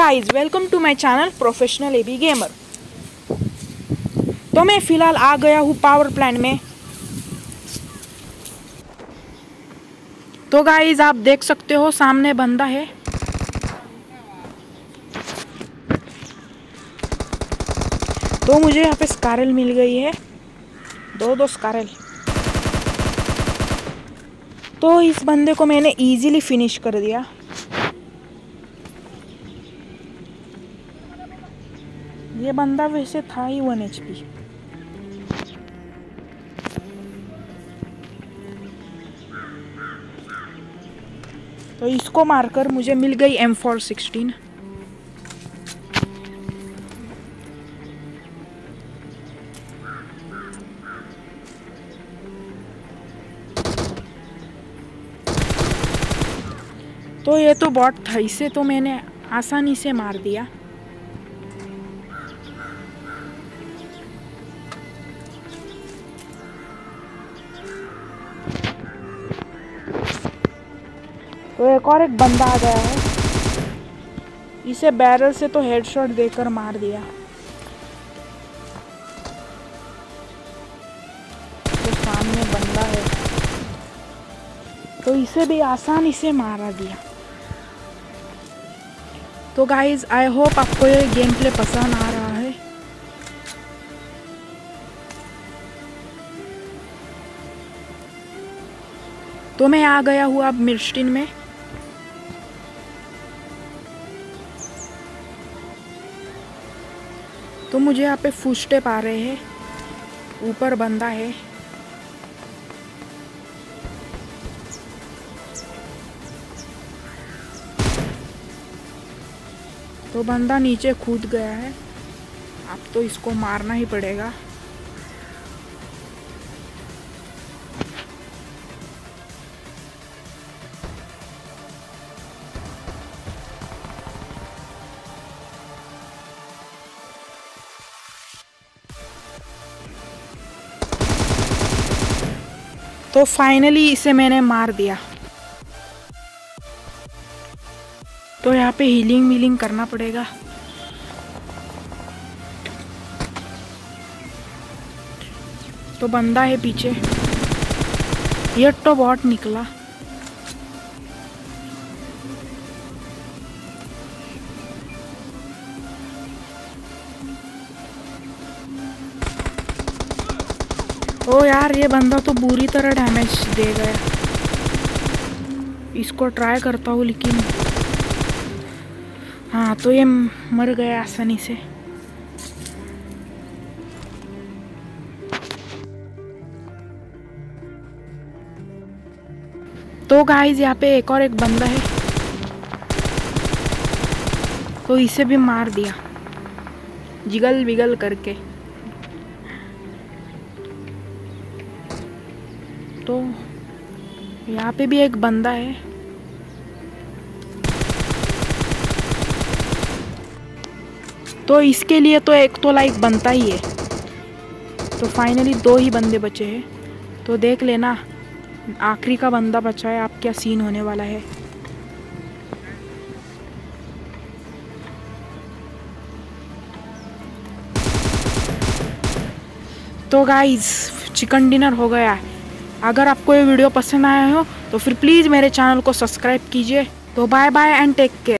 Guys welcome to my channel professional AB gamer तो मैं फ़िलहाल आ गया हूँ पावर प्लांट में। तो गाइस आप देख सकते हो सामने बंदा है। तो मुझे यहाँ पे स्कारल मिल गई है। दो दो स्कारल तो इस बंदे को मैंने इजीली फिनिश कर दिया। ये बंदा वैसे था ही वन एच पी। तो इसको मारकर मुझे मिल गई एम फोर सिक्सटीन तो ये तो बॉट था, इसे तो मैंने आसानी से मार दिया। तो एक और एक बंदा आ गया है। इसे बैरल से तो हेडशॉट देकर मार दिया। तो सामने बंदा है। तो इसे भी आसानी से मारा दिया। तो गाइज़ आई होप आपको ये गेम प्ले पसंद आ रहा है। तो मैं आ गया हूँ अब मिर्स्टिन में। तो मुझे यहाँ पे फुस्टेप पा रहे हैं। ऊपर बंदा है। तो बंदा नीचे कूद गया है। अब तो इसको मारना ही पड़ेगा। तो फाइनली इसे मैंने मार दिया। तो यहाँ पे हीलिंग वीलिंग करना पड़ेगा। तो बंदा है पीछे। ये तो बहुत निकला। ओ यार, ये बंदा तो बुरी तरह डैमेज दे गया। इसको ट्राई करता हूँ, लेकिन हाँ तो ये मर गया आसानी से। तो गाइस यहाँ पे एक और एक बंदा है। तो इसे भी मार दिया। जिगल बिगल करके। तो यहाँ पे भी एक बंदा है। तो इसके लिए तो एक तो लाइक बनता ही है। तो फाइनली दो ही बंदे बचे हैं। तो देख लेना, आखिरी का बंदा बचा है, आप क्या सीन होने वाला है? तो गाइज़ चिकन डिनर हो गया। है अगर आपको ये वीडियो पसंद आया हो तो फिर प्लीज़ मेरे चैनल को सब्सक्राइब कीजिए। तो bye bye and take care